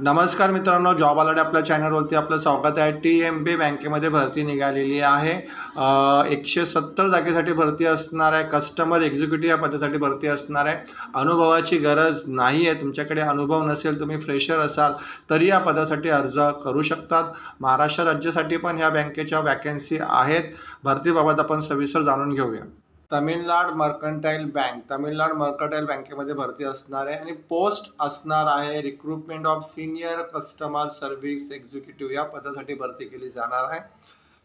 नमस्कार मित्रांनो job alert आपल्या चॅनलवरती आपलं स्वागत आहे. टी एम बी बँकेमध्ये भरती निघालेली आहे. एकशे सत्तर जागेसाठी भरती असणार आहे. कस्टमर एक्झिक्युटिव्ह या पदासाठी भरती असणार आहे. अनुभवाची गरज नाही आहे. तुमच्याकडे अनुभव नसेल तुम्ही फ्रेशर असाल तरी या पदासाठी अर्ज करू शकतात. महाराष्ट्र राज्यासाठी पण ह्या बँकेच्या वॅकन्सी आहेत. भरतीबाबत आपण सविस्तर जाणून घेऊया. Tamilnad Mercantile Bank Tamilnad Mercantile बँकेमध्ये भरती असणार आहे आणि पोस्ट असणार आहे. Recruitment of senior customer service executive या पदासाठी भरती केली जाणार आहे.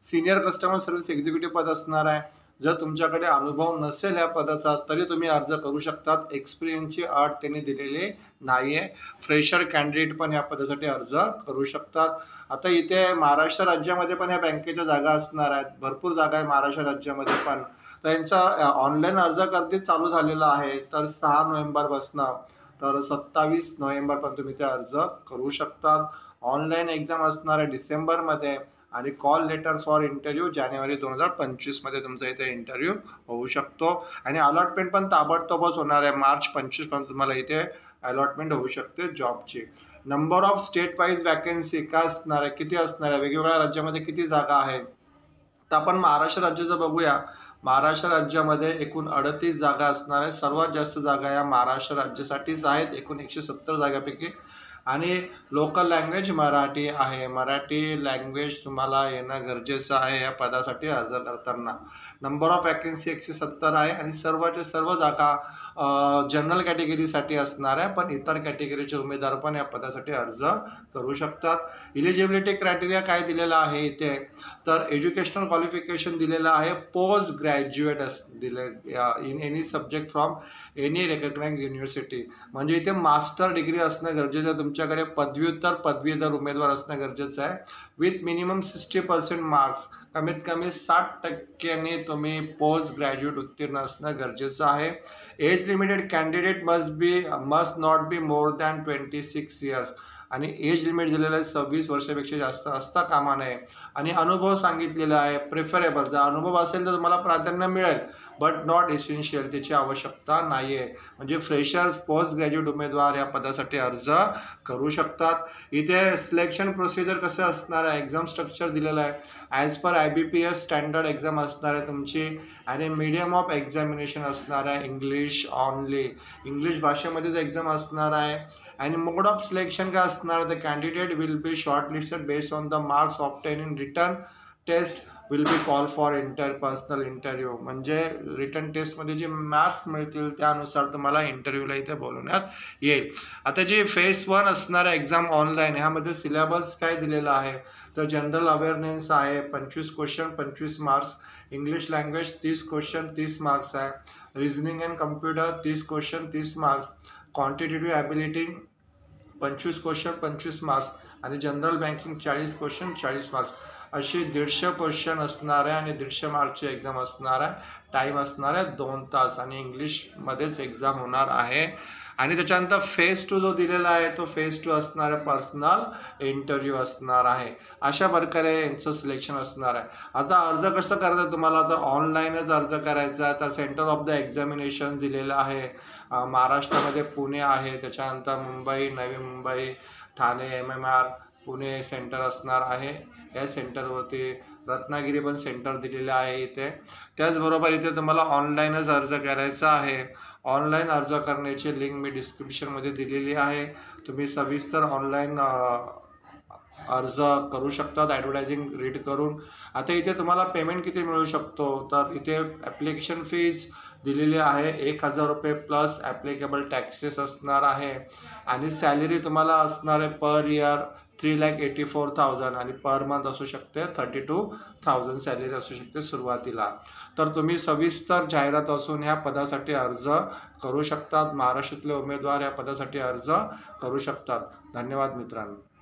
सिनियर कस्टमर सर्व्हिस एक्झिक्युटिव्ह पद असणार आहे. जर तुमच्याकडे अनुभव नसेल या पदाचा तरी तुम्ही अर्ज करू शकतात. एक्सपिरियन्सची अट त्यांनी दिलेली नाही आहे फ्रेशर कॅन्डिडेट पण या पदासाठी अर्ज करू शकतात. आता इथे महाराष्ट्र राज्यामध्ये पण या बँकेच्या जागा असणार आहेत. भरपूर जागा आहे महाराष्ट्र राज्यामध्ये पण. त्यांचा ऑनलाईन अर्ज करते चालू झालेला आहे. तर सहा नोव्हेंबरपासनं तर सत्तावीस नोव्हेंबरपर्यंत तुम्ही ते अर्ज करू शकतात. ऑनलाईन एक्झाम असणार आहे डिसेंबरमध्ये. आणि कॉल लेटर फॉर इंटरव्ह्यू जानेवारी दोन हजार पंचवीसमध्ये तुमचा इथे इंटरव्ह्यू होऊ शकतो. आणि अलॉटमेंट पण ताबडतोबच होणार आहे. मार्च पंचवीसपर्यंत तुम्हाला इथे अलॉटमेंट होऊ शकते जॉबची number of state wise vacancy काय असणार आहे? किती असणार आहे? वेगवेगळ्या राज्यामध्ये किती जागा आहेत? तर आपण महाराष्ट्र राज्याचं बघूया. महाराष्ट्र राज्यामध्ये एकूण अडतीस जागा असणार आहे. सर्वात जास्त जागा या महाराष्ट्र राज्यासाठीच आहेत. एकूण एकशे सत्तर जागापैकी आणि लोकल लँग्वेज मराठी आहे. मराठी लँग्वेज तुम्हाला येणं गरजेचं आहे या पदासाठी अर्ज करताना. नंबर ऑफ वॅकन्सी एकशे सत्तर आहे आणि सर्वच्या सर्व जागा जनरल कॅटेगरीसाठी असणार आहे. पण इतर कॅटेगरीचे उमेदवार पण या पदासाठी अर्ज करू शकतात. इलिजिबिलिटी क्रायटेरिया काय दिलेला आहे इथे? तर एज्युकेशनल क्वालिफिकेशन दिलेलं आहे. पोस्ट ग्रॅज्युएट अस दिले in any subject from any recognise university म्हणजे इथे मास्टर डिग्री असणं गरजेचं आहे. तुमच्याकडे पदव्युत्तर पदवीधर उमेदवार असणं गरजेचं आहे. With minimum sixty percent marks कमीत कमी साठ टक्क्याने तुम्ही पोस्ट ग्रॅज्युएट उत्तीर्ण असणं गरजेचं आहे. Age limited candidate must be must not be more than twenty six years आणि एज लिमिट दिलेलं आहे सव्वीस वर्षापेक्षा जास्त असता कामा नये. आणि अनुभव सांगितलेला आहे प्रेफरेबल जर अनुभव असेल तर तुम्हाला प्राधान्य मिळेल बट नॉट एसेन्शियल त्याची आवश्यकता नाही आहे म्हणजे फ्रेशर्स पोस्ट ग्रॅज्युएट उमेदवार या पदासाठी अर्ज करू शकतात. इथे सिलेक्शन प्रोसिजर कसं असणार आहे? एक्झाम स्ट्रक्चर दिलेलं आहे. As per I B P S standard exam असणार आहे तुमची. आणि मीडियम ऑफ एक्झामिनेशन असणार आहे इंग्लिश ऑनली इंग्लिश भाषेमध्येच एक्झाम असणार आहे आणि मोड ऑफ सिलेक्शन काय असणार the candidate will be short listed based on the marks obtain in written test will be call for inter personal interview म्हणजे written टेस्टमध्ये जे मार्क्स मिळतील त्यानुसार तुम्हाला इंटरव्ह्यूला इथे बोलवण्यात येईल. आता जे फेस वन असणार एक्झाम ऑनलाईन ह्यामध्ये सिलेबस काय दिलेला आहे? तर जनरल अवेअरनेस आहे पंचवीस क्वेश्चन पंचवीस मार्क्स इंग्लिश लँग्वेज तीस क्वेश्चन तीस मार्क्स आहे. रिझनिंग अँड कम्प्युटर तीस क्वेश्चन तीस मार्क्स क्वांटिटेटिव्ह ॲबिलिटी पंचवीस क्वेश्चन पंचवीस मार्क्स आणि जनरल बँकिंग चाळीस क्वेश्चन चाळीस मार्क्स अशी दीडशे क्वेश्चन असणार आहे आणि दीडशे मार्कची एक्झाम असणार आहे टाईम असणार आहे दोन तास आणि इंग्लिशमध्येच एक्झाम होणार आहे. आणि त्याच्यानंतर फेज टू जो दिलेला आहे तो फेज टू असणार आहे पर्सनल इंटरव्ह्यू असणार आहे. अशा प्रकारे यांचं सिलेक्शन असणार आहे. आता अर्ज कसं करायचं तुम्हाला? आता ऑनलाईनच अर्ज करायचा आहे. तर सेंटर ऑफ द एक्झामिनेशन दिलेलं आहे. महाराष्ट्रामध्ये पुणे आहे. त्याच्यानंतर Mumbai Navi Mumbai Thane M M R Pune centre असणार आहे. या सेंटरवरती रत्नागिरी पण सेंटर दिलेले आहे इथे. त्याचबरोबर इथे तुम्हाला ऑनलाईनच अर्ज करायचा आहे. ऑनलाईन अर्ज करण्याची लिंक मी डिस्क्रिप्शनमध्ये दिलेली आहे. तुम्ही सविस्तर ऑनलाईन अर्ज करू शकतात ॲडव्हर्टायझिंग रीड करून. आता इथे तुम्हाला पेमेंट किती मिळू शकतो? तर इथे ॲप्लिकेशन फीज दिलेली आहे. एक हजार रुपये प्लस ॲप्लिकेबल टॅक्सेस असणार आहे. आणि सॅलरी तुम्हाला असणार आहे per year three lakh eighty four thousand आणि पर मंथ असू शकते थर्टी टू थाउजंड सॅलरी असू शकते सुरुवातीला. तर तुम्ही सविस्तर जाहिरात असून ह्या पदासाठी अर्ज करू शकतात. महाराष्ट्रातले उमेदवार या पदासाठी अर्ज करू शकतात. धन्यवाद मित्रांनो.